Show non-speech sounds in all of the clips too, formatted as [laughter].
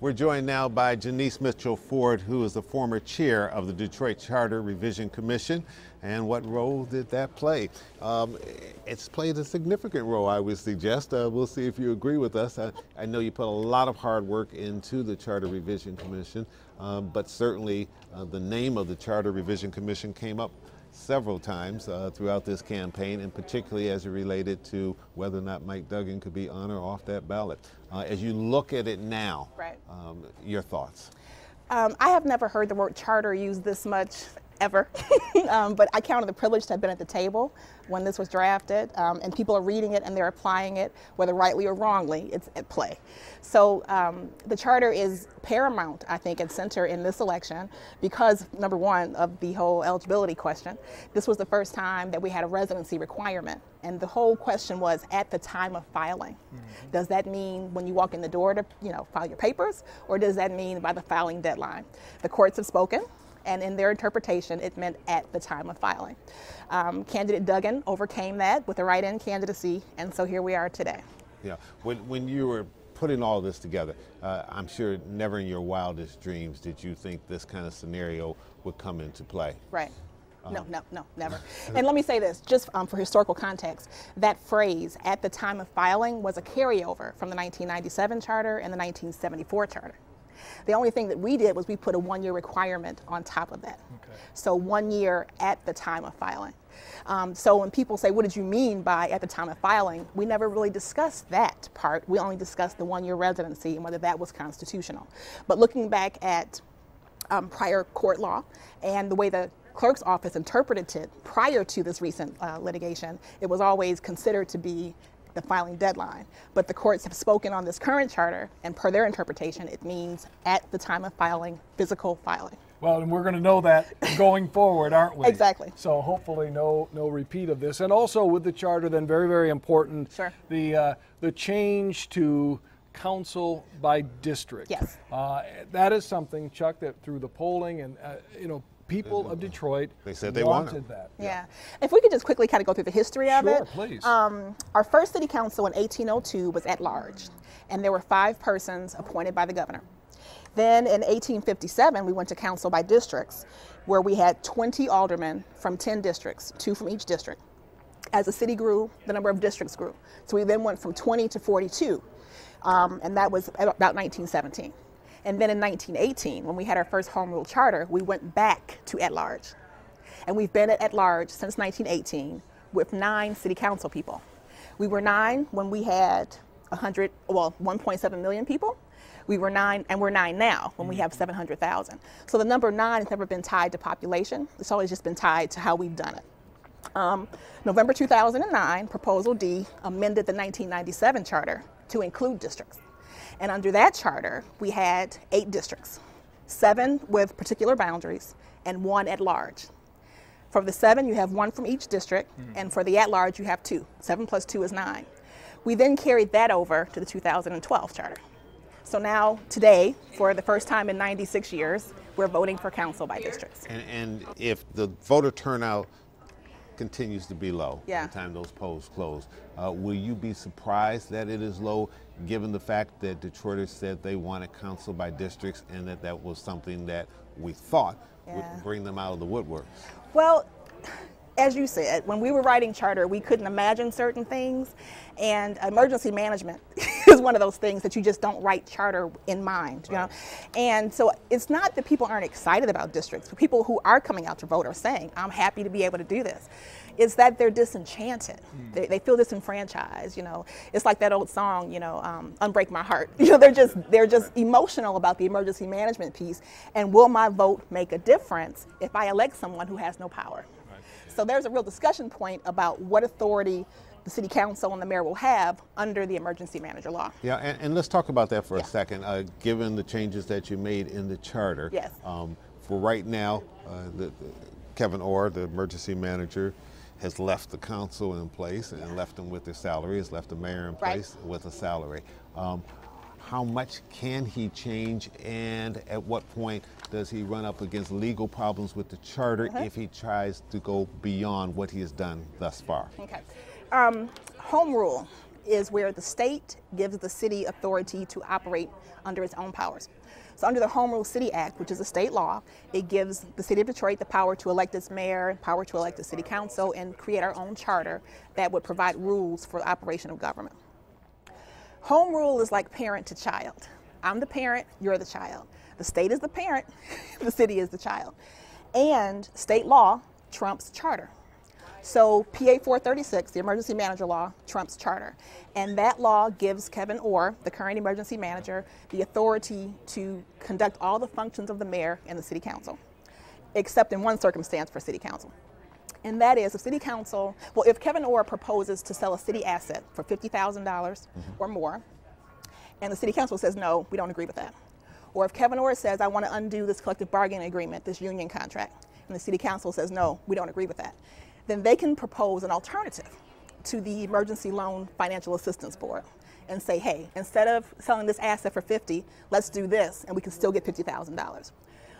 We're joined now by Jenice Mitchell Ford, who is the former chair of the Detroit Charter Revision Commission. And what role did that play? Um, it's played a significant role, I would suggest. Uh, we'll see if you agree with us. I, I, know you put a lot of hard work into the Charter Revision Commission, um, but certainly uh, the name of the Charter Revision Commission came up several times uh, throughout this campaign, and particularly as it related to whether or not Mike Duggan could be on or off that ballot. Uh, as you look at it now, right. um, your thoughts? Um, I have never heard the word charter used this much ever. [laughs] um, but I counted the privilege to have been at the table when this was drafted, um, and people are reading it and they're applying it, whether rightly or wrongly, it's at play. So um, the charter is paramount, I think, and center in this election because, number one, of the whole eligibility question. This was the first time that we had a residency requirement. And the whole question was at the time of filing. Mm-hmm. Does that mean when you walk in the door to, you know, file your papers, or does that mean by the filing deadline? The courts have spoken and in their interpretation, it meant at the time of filing. Um, candidate Duggan overcame that with a write-in candidacy, and so here we are today. Yeah, when, when you were putting all this together, uh, I'm sure never in your wildest dreams did you think this kind of scenario would come into play. Right. No, no, no, never. [laughs] and let me say this, just um, for historical context, that phrase, at the time of filing, was a carryover from the 1997 charter and the 1974 charter. The only thing that we did was we put a one year requirement on top of that. Okay. So one year at the time of filing. Um, so when people say, what did you mean by at the time of filing? We never really discussed that part. We only discussed the one year residency and whether that was constitutional. But looking back at um, prior court law and the way the clerk's office interpreted it prior to this recent uh, litigation, it was always considered to be the filing deadline. But the courts have spoken on this current charter, and per their interpretation, it means at the time of filing, physical filing. Well, and we're going to know that going forward, aren't we? Exactly. So hopefully, no no repeat of this. And also with the charter, then very very important. Sure. The uh, the change to council by district. Yes. Uh, that is something, Chuck, that through the polling and uh, you know people of Detroit they said they wanted, wanted. that. Yeah. yeah. If we could just quickly kind of go through the history of sure, it. Sure, please. Um, our first city council in 1802 was at large, and there were five persons appointed by the governor. Then in 1857, we went to council by districts, where we had 20 aldermen from 10 districts, two from each district. As the city grew, the number of districts grew. So we then went from 20 to 42, um, and that was about 1917. And then in 1918, when we had our first home rule charter, we went back to at large. And we've been at at large since 1918 with nine city council people. We were nine when we had 100, well, 1.7 million people. We were nine, and we're nine now when we have 700,000. So the number nine has never been tied to population. It's always just been tied to how we've done it. Um, November 2009, Proposal D amended the 1997 charter to include districts. And under that charter, we had eight districts, seven with particular boundaries, and one at large. For the seven, you have one from each district, mm. and for the at large, you have two. Seven plus two is nine. We then carried that over to the 2012 charter. So now, today, for the first time in 96 years, we're voting for council by districts. And, and if the voter turnout continues to be low yeah. by the time those polls close. Uh, will you be surprised that it is low, given the fact that Detroiters said they wanted council by districts and that that was something that we thought yeah. would bring them out of the woodwork? Well, as you said, when we were writing charter, we couldn't imagine certain things, and emergency management [laughs] is one of those things that you just don't write charter in mind, you right. know. And so it's not that people aren't excited about districts, but people who are coming out to vote are saying, "I'm happy to be able to do this." It's that they're disenchanted. Mm. They, they, feel disenfranchised. You know, it's like that old song, you know, um, "Unbreak My Heart." [laughs] You know, they're just they're just emotional about the emergency management piece. And will my vote make a difference if I elect someone who has no power? So there's a real discussion point about what authority the city council and the mayor will have under the emergency manager law. Yeah, and, and let's talk about that for yeah. a second. Uh, given the changes that you made in the charter, yes. Um, for right now, uh, the, the, Kevin Orr, the emergency manager, has left the council in place and left them with their salary, has left the mayor in place right. with a salary. Um, how much can he change and at what point does he run up against legal problems with the charter uh-huh. if he tries to go beyond what he has done thus far? Okay. Um, home rule is where the state gives the city authority to operate under its own powers. So, under the Home Rule City Act, which is a state law, it gives the city of Detroit the power to elect its mayor, power to elect the city council, and create our own charter that would provide rules for the operation of government. Home rule is like parent to child. I'm the parent, you're the child. The state is the parent, [laughs] the city is the child. And state law trumps charter. So PA 436, the emergency manager law, trumps charter. And that law gives Kevin Orr, the current emergency manager, the authority to conduct all the functions of the mayor and the city council, except in one circumstance for city council. And that is if city council, well, if Kevin Orr proposes to sell a city asset for $50,000 mm-hmm. or more, and the city council says, no, we don't agree with that. Or if Kevin Orr says, I want to undo this collective bargaining agreement, this union contract, and the city council says, no, we don't agree with that, then they can propose an alternative to the Emergency Loan Financial Assistance Board and say, hey, instead of selling this asset for 50, let's do this, and we can still get $50,000.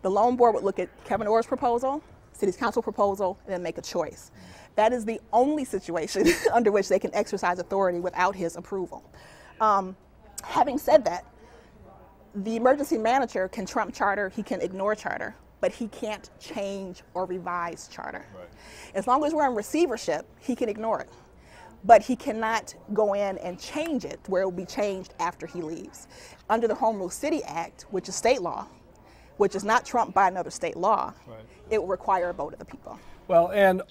The loan board would look at Kevin Orr's proposal, city's council proposal, and then make a choice. That is the only situation [laughs] under which they can exercise authority without his approval. Um, having said that, the emergency manager can trump charter, he can ignore charter, but he can't change or revise charter. Right. As long as we're in receivership, he can ignore it. But he cannot go in and change it where it will be changed after he leaves. Under the Home Rule City Act, which is state law, which is not trumped by another state law, right. it will require a vote of the people. Well, and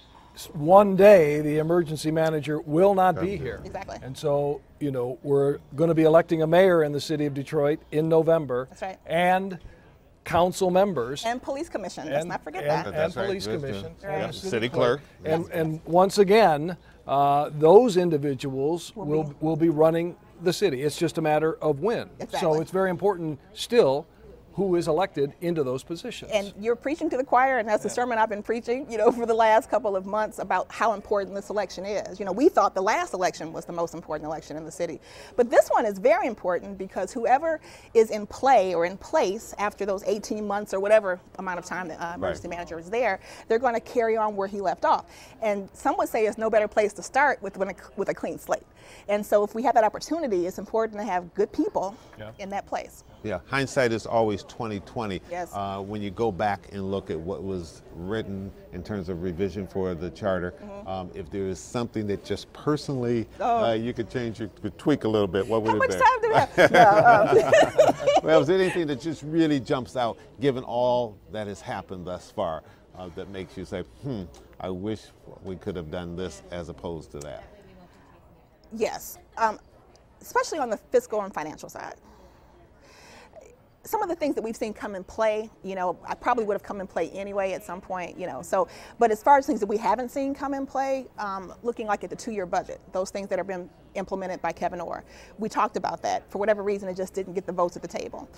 one day the emergency manager will not be here. Exactly. And so, you know, we're going to be electing a mayor in the city of Detroit in November. That's right. And council members and police commission. Let's not forget and, that. And, police right. commission. Right. And city, city clerk. clerk. And, and once again, uh, those individuals will, will, be. will be running the city. It's just a matter of when. Exactly. So it's very important still who is elected into those positions. And you're preaching to the choir, and that's the sermon I've been preaching, you know, for the last couple of months about how important this election is. You know, we thought the last election was the most important election in the city, but this one is very important because whoever is in play or in place after those 18 months or whatever amount of time the uh, emergency right. manager is there, they're going to carry on where he left off. And some would say it's no better place to start with a, with a clean slate. And so if we have that opportunity, it's important to have good people yeah. in that place. Yeah, hindsight is always 2020. Yes. Uh, when you go back and look at what was written in terms of revision for the charter, mm-hmm. um, if there is something that just personally oh. uh, you could change, you could tweak a little bit, what would How it be? How much time do we have? [laughs] no, um. [laughs] well, is there anything that just really jumps out, given all that has happened thus far, uh, that makes you say, hmm, I wish we could have done this as opposed to that? Yes, um, especially on the fiscal and financial side some of the things that we've seen come in play, you know, I probably would have come in play anyway at some point, you know. So, but as far as things that we haven't seen come in play, um, looking like at the two-year budget, those things that have been implemented by Kevin Orr, we talked about that. For whatever reason, it just didn't get the votes at the table.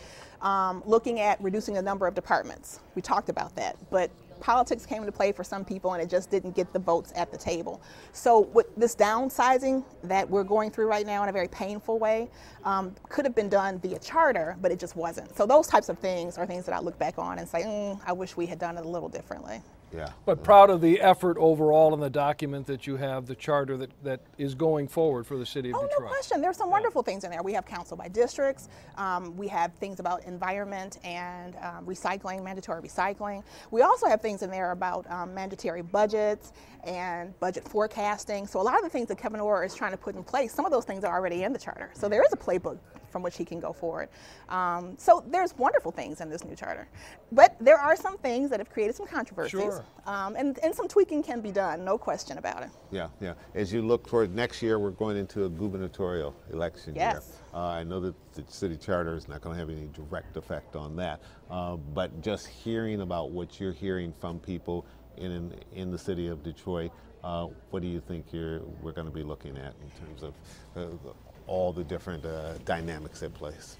Um, looking at reducing the number of departments, we talked about that, but politics came into play for some people and it just didn't get the votes at the table. So with this downsizing that we're going through right now in a very painful way um, could have been done via charter, but it just wasn't. So those types of things are things that I look back on and say, mm, I wish we had done it a little differently. Yeah. But proud of the effort overall in the document that you have, the charter that, that is going forward for the city of oh, Detroit. no question. There's some wonderful things in there. We have council by districts. Um, we have things about environment and um, recycling, mandatory recycling. We also have things in there about um, mandatory budgets and budget forecasting. So a lot of the things that Kevin Orr is trying to put in place, some of those things are already in the charter. So there is a playbook from which he can go forward. Um, so there's wonderful things in this new charter. But there are some things that have created some controversies. Sure. Um, and, and some tweaking can be done, no question about it. Yeah, yeah. As you look toward next year, we're going into a gubernatorial election yes. year. Uh, I know that the city charter is not going to have any direct effect on that, uh, but just hearing about what you're hearing from people in, in the city of Detroit, uh, what do you think we're going to be looking at in terms of uh, all the different uh, dynamics at place?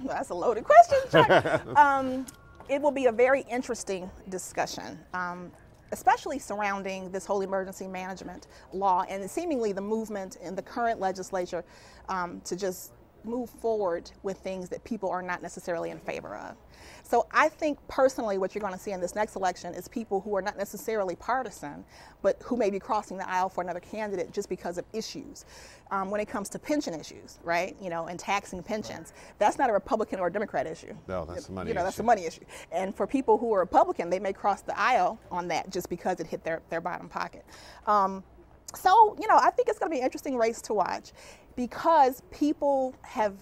Well, that's a loaded question, [laughs] um, it will be a very interesting discussion. Um, especially surrounding this whole emergency management law and seemingly the movement in the current legislature um, to just move forward with things that people are not necessarily in favor of. So I think personally what you're going to see in this next election is people who are not necessarily partisan, but who may be crossing the aisle for another candidate just because of issues. Um, when it comes to pension issues, right? You know, and taxing pensions, that's not a Republican or a Democrat issue. No, that's the money You know, that's issue. a money issue. And for people who are Republican, they may cross the aisle on that just because it hit their, their bottom pocket. Um, so, you know, I think it's going to be an interesting race to watch because people have,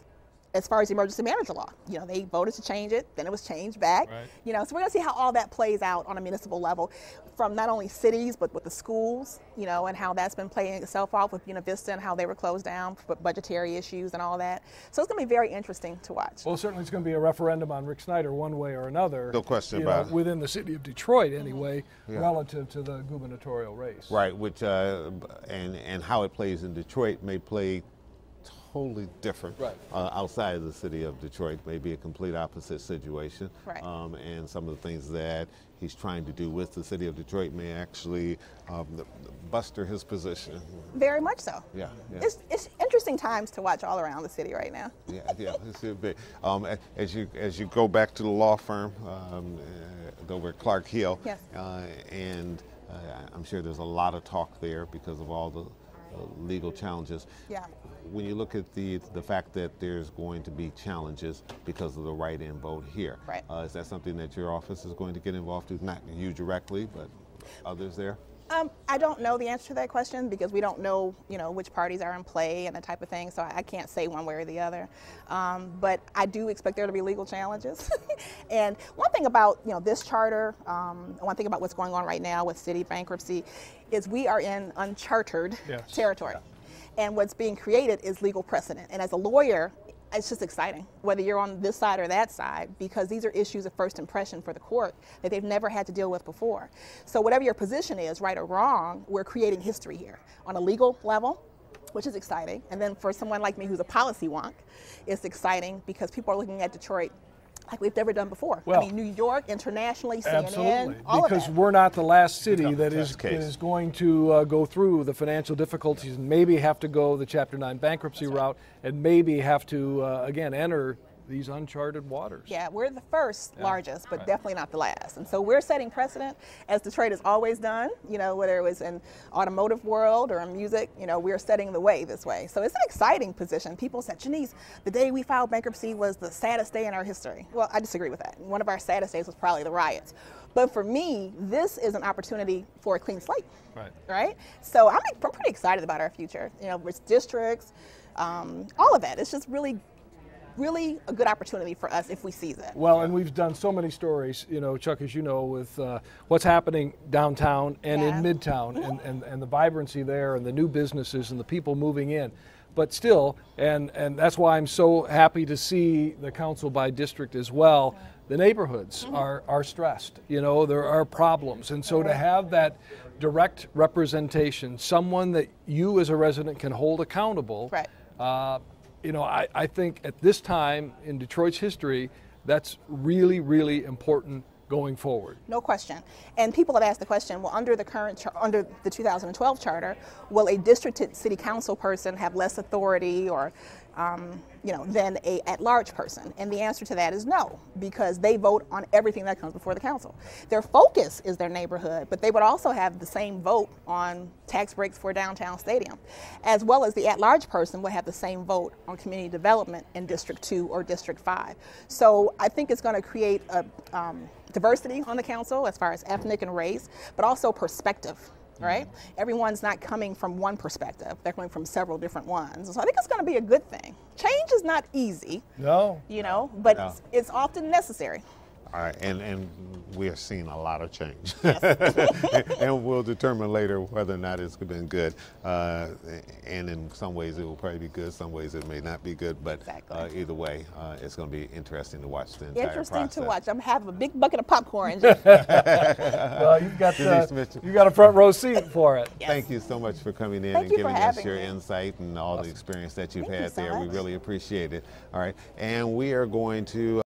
as far as the emergency manager law, you know, they voted to change it, then it was changed back. Right. You know, so we're going to see how all that plays out on a municipal level from not only cities, but with the schools, you know, and how that's been playing itself off with Buena Vista and how they were closed down for budgetary issues and all that. So it's going to be very interesting to watch. Well, certainly it's going to be a referendum on Rick Snyder one way or another. No question you know, about it. Within the city of Detroit, anyway, relative to the gubernatorial race. Right, which uh, and and how it plays in Detroit may play totally different Right. uh, outside of the city of Detroit. May be a complete opposite situation. Right. Um, and some of the things that he's trying to do with the city of Detroit may actually um, buster his position. Very much so. Yeah, yeah. It's, it's interesting times to watch all around the city right now. [laughs] Yeah, yeah, it should be. Um, as you as you go back to the law firm um, uh, over at Clark Hill, Yes. uh, and uh, I'm sure there's a lot of talk there because of all the uh, legal challenges. Yeah. When you look at the the fact that there's going to be challenges because of the write-in vote here, Right. uh, is that something that your office is going to get involved with? Not you directly, but others there. Um, I don't know the answer to that question because we don't know, you know, which parties are in play and the type of thing. So I, I can't say one way or the other. Um, but I do expect there to be legal challenges. [laughs] and one thing about, you know, this charter, um, one thing about what's going on right now with city bankruptcy, is we are in unchartered Yes. territory. And what's being created is legal precedent. And as a lawyer, it's just exciting, whether you're on this side or that side, because these are issues of first impression for the court that they've never had to deal with before. So, whatever your position is, right or wrong, we're creating history here on a legal level, which is exciting. And then for someone like me who's a policy wonk, it's exciting because people are looking at Detroit like we've never done before. Well- I mean, New York, internationally, CNN, Absolutely, all because of that. we're not the last city Become a that is, is going to uh, go through the financial difficulties and maybe have to go the Chapter 9 bankruptcy route and maybe have to, uh, again, enter these uncharted waters. Yeah, we're the first Yeah, largest, but right. definitely not the last. And so we're setting precedent, as Detroit has always done. You know, whether it was in automotive world or in music, you know, we're setting the way this way. So it's an exciting position. People said, Jenice, the day we filed bankruptcy was the saddest day in our history. Well, I disagree with that. One of our saddest days was probably the riots. But for me, this is an opportunity for a clean slate. Right. Right. So I'm, I'm pretty excited about our future. You know, with districts, um, all of that. It's just really really a good opportunity for us if we seize it. Well, and we've done so many stories, you know, Chuck, as you know, with uh, what's happening downtown and Yeah. in Midtown [laughs] and, and, and the vibrancy there and the new businesses and the people moving in. But still, and, and that's why I'm so happy to see the council by district as well. The neighborhoods Mm-hmm. are, are stressed, you know, there are problems. And so to have that direct representation, someone that you as a resident can hold accountable, Right. uh, you know, I, I think at this time in Detroit's history, that's really, really important going forward. No question. And people have asked the question, well, under the current, under the 2012 charter, will a district city council person have less authority or, um, you know, than a at-large person? And the answer to that is no, because they vote on everything that comes before the council. Their focus is their neighborhood, but they would also have the same vote on tax breaks for downtown stadium, as well as the at-large person would have the same vote on community development in District 2 or District 5. So I think it's going to create a um, diversity on the council as far as ethnic and race, but also perspective. Mm-hmm. Right? Everyone's not coming from one perspective. They're coming from several different ones. So I think it's going to be a good thing. Change is not easy, No. you know, but No. it's, it's often necessary. All right, and, and we are seeing a lot of change. [laughs] and we'll determine later whether or not it's been good. Uh, and in some ways it will probably be good, some ways it may not be good, but Exactly. uh, either way, uh, it's going to be interesting to watch the entire Interesting process. to watch. I'm having a big bucket of popcorn. [laughs] Well, you've got, uh, Denise you got a front row seat for it. Yes. Thank you so much for coming in Thank and giving us your me. insight and all the experience that you've Thank you had so there. We really appreciate it. All right, and we are going to